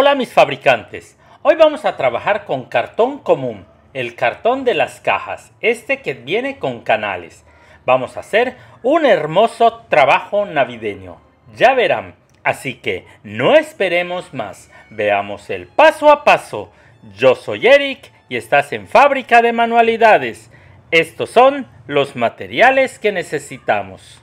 Hola mis fabricantes, hoy vamos a trabajar con cartón común, el cartón de las cajas, este que viene con canales. Vamos a hacer un hermoso trabajo navideño, ya verán, así que no esperemos más, veamos el paso a paso. Yo soy Eric y estás en Fábrica de Manualidades. Estos son los materiales que necesitamos.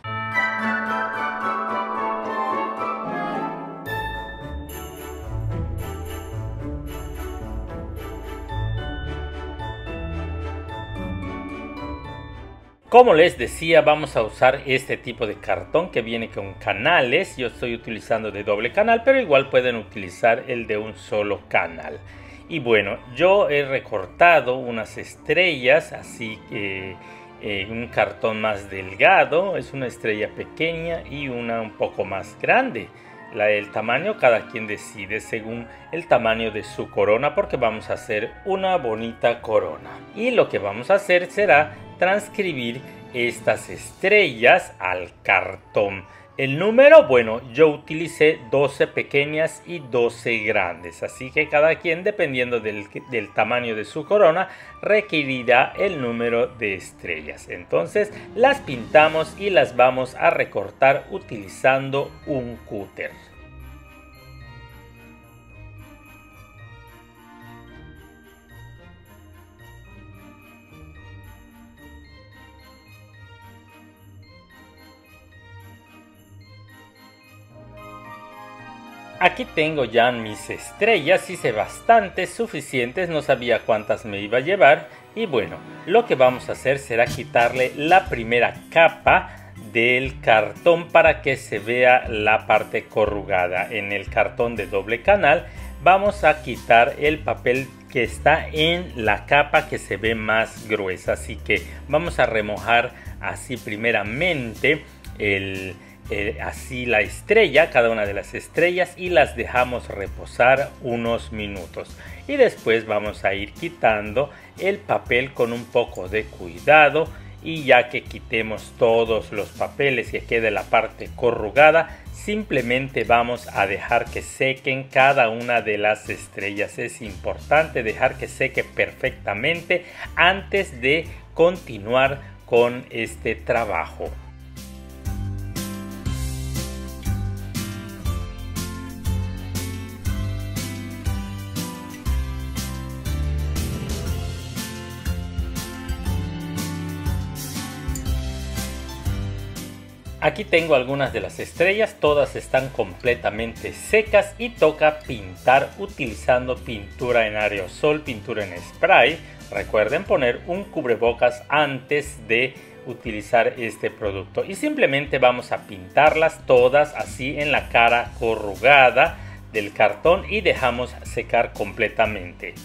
Como les decía, vamos a usar este tipo de cartón que viene con canales. Yo estoy utilizando de doble canal, pero igual pueden utilizar el de un solo canal. Y bueno, yo he recortado unas estrellas, así que eh, un cartón más delgado, es una estrella pequeña y una un poco más grande. La, el tamaño cada quien decide según el tamaño de su corona porque vamos a hacer una bonita corona. Y lo que vamos a hacer será transcribir estas estrellas al cartón. El número, bueno, yo utilicé 12 pequeñas y 12 grandes, así que cada quien, dependiendo del, tamaño de su corona, requerirá el número de estrellas. Entonces las pintamos y las vamos a recortar utilizando un cúter. Aquí tengo ya mis estrellas, hice bastantes, suficientes, no sabía cuántas me iba a llevar. Y bueno, lo que vamos a hacer será quitarle la primera capa del cartón para que se vea la parte corrugada. En el cartón de doble canal vamos a quitar el papel que está en la capa que se ve más gruesa. Así que vamos a remojar así primeramente el eh, así la estrella, cada una de las estrellas y las dejamos reposar unos minutos. Y después vamos a ir quitando el papel con un poco de cuidado y ya que quitemos todos los papeles y quede la parte corrugada, simplemente vamos a dejar que sequen cada una de las estrellas. Es importante dejar que seque perfectamente antes de continuar con este trabajo. Aquí tengo algunas de las estrellas, todas están completamente secas y toca pintar utilizando pintura en aerosol, pintura en spray. Recuerden poner un cubrebocas antes de utilizar este producto y simplemente vamos a pintarlas todas así en la cara corrugada del cartón y dejamos secar completamente.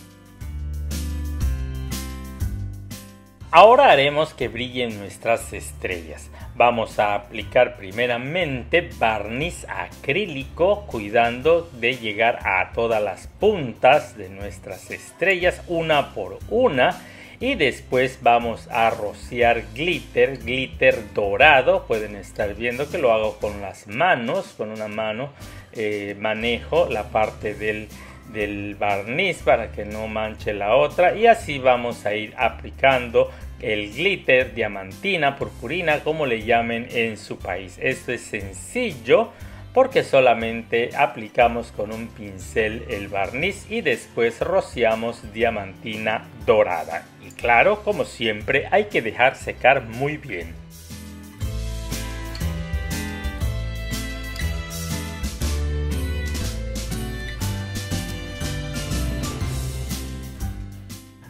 Ahora haremos que brillen nuestras estrellas. Vamos a aplicar primeramente barniz acrílico cuidando de llegar a todas las puntas de nuestras estrellas una por una y después vamos a rociar glitter, glitter dorado. Pueden estar viendo que lo hago con las manos, con una mano eh, manejo la parte del del barniz para que no manche la otra y así vamos a ir aplicando el glitter, diamantina, purpurina, como le llamen en su país. Esto es sencillo porque solamente aplicamos con un pincel el barniz y después rociamos diamantina dorada. Y claro, como siempre, hay que dejar secar muy bien.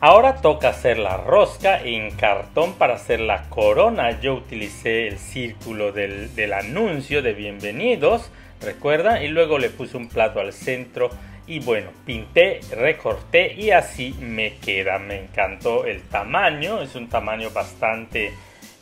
Ahora toca hacer la rosca en cartón para hacer la corona. Yo utilicé el círculo del, anuncio de bienvenidos, recuerda, y luego le puse un plato al centro y bueno, pinté, recorté y así me queda. Me encantó el tamaño, es un tamaño bastante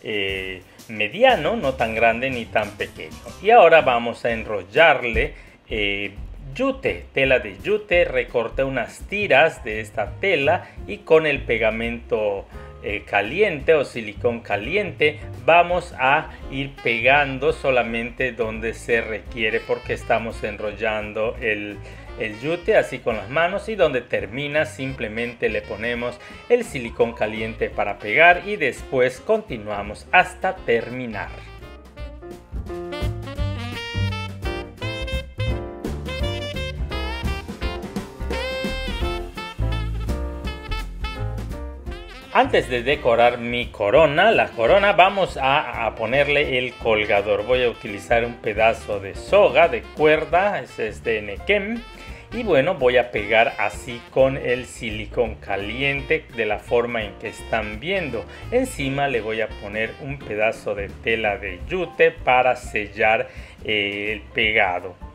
eh, mediano, no tan grande ni tan pequeño. Y ahora vamos a enrollarle eh, yute, tela de yute, recorté unas tiras de esta tela y con el pegamento eh, caliente o silicón caliente vamos a ir pegando solamente donde se requiere porque estamos enrollando el, el yute así con las manos y donde termina simplemente le ponemos el silicón caliente para pegar y después continuamos hasta terminar. Antes de decorar mi corona, la corona, vamos a, ponerle el colgador. Voy a utilizar un pedazo de soga, de cuerda, ese es de Nekem. Y bueno, voy a pegar así con el silicón caliente de la forma en que están viendo. Encima le voy a poner un pedazo de tela de yute para sellar eh, el pegado.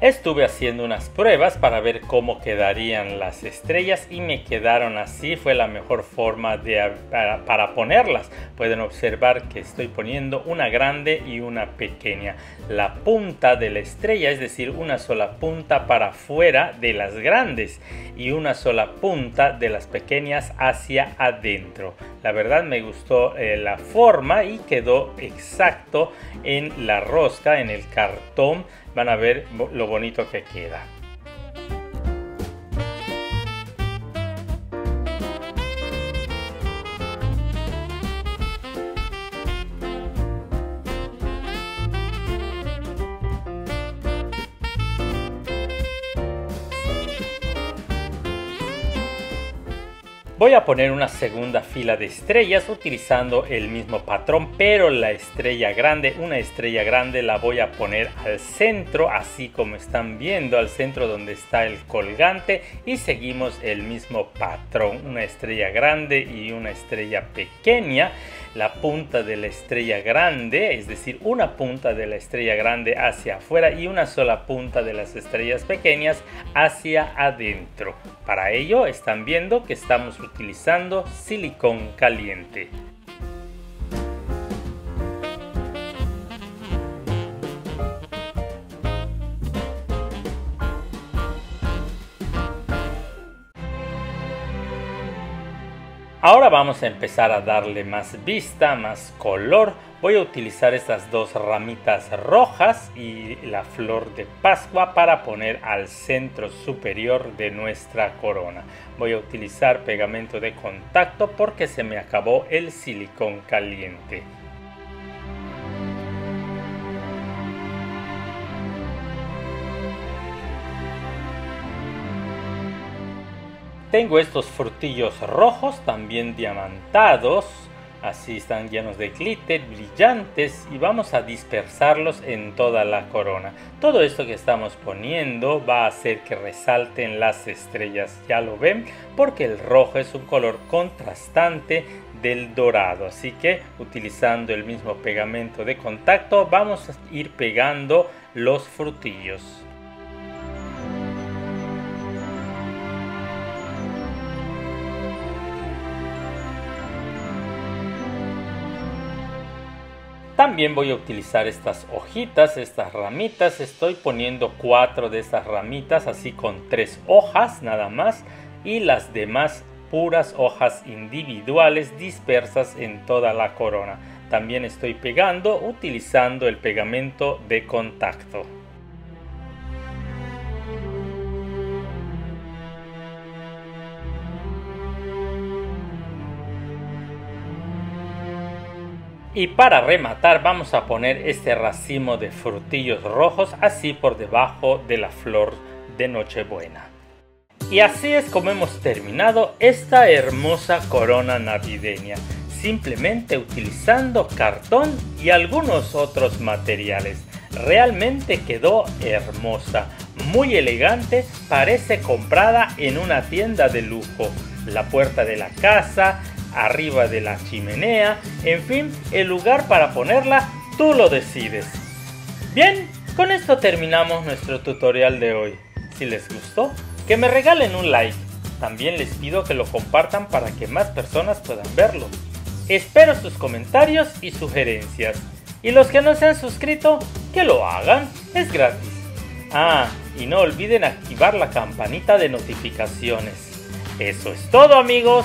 Estuve haciendo unas pruebas para ver cómo quedarían las estrellas y me quedaron así. Fue la mejor forma de, para, ponerlas. Pueden observar que estoy poniendo una grande y una pequeña. La punta de la estrella, es decir, una sola punta para afuera de las grandes y una sola punta de las pequeñas hacia adentro. La verdad me gustó eh, la forma y quedó exacto en la rosca, en el cartón van a ver lo bonito que queda. Voy a poner una segunda fila de estrellas utilizando el mismo patrón, pero la estrella grande, una estrella grande la voy a poner al centro, así como están viendo, al centro donde está el colgante y seguimos el mismo patrón, una estrella grande y una estrella pequeña la punta de la estrella grande, es decir, una punta de la estrella grande hacia afuera y una sola punta de las estrellas pequeñas hacia adentro. Para ello están viendo que estamos utilizando silicón caliente. Ahora vamos a empezar a darle más vista, más color. Voy a utilizar estas dos ramitas rojas y la flor de Pascua para poner al centro superior de nuestra corona. Voy a utilizar pegamento de contacto porque se me acabó el silicón caliente. Tengo estos frutillos rojos también diamantados, así están llenos de glitter, brillantes y vamos a dispersarlos en toda la corona. Todo esto que estamos poniendo va a hacer que resalten las estrellas, ya lo ven, porque el rojo es un color contrastante del dorado, así que utilizando el mismo pegamento de contacto vamos a ir pegando los frutillos. También voy a utilizar estas hojitas, estas ramitas. Estoy poniendo cuatro de estas ramitas, así con tres hojas nada más. Y las demás puras hojas individuales dispersas en toda la corona. También estoy pegando utilizando el pegamento de contacto. Y para rematar vamos a poner este racimo de frutillos rojos así por debajo de la flor de Nochebuena. Y así es como hemos terminado esta hermosa corona navideña, simplemente utilizando cartón y algunos otros materiales. Realmente quedó hermosa, muy elegante, parece comprada en una tienda de lujo. La puerta de la casa, arriba de la chimenea, en fin, el lugar para ponerla tú lo decides. Bien, con esto terminamos nuestro tutorial de hoy. Si les gustó, que me regalen un like. También les pido que lo compartan para que más personas puedan verlo. Espero sus comentarios y sugerencias. Y los que no se han suscrito, que lo hagan, es gratis. Ah, y no olviden activar la campanita de notificaciones. Eso es todo amigos,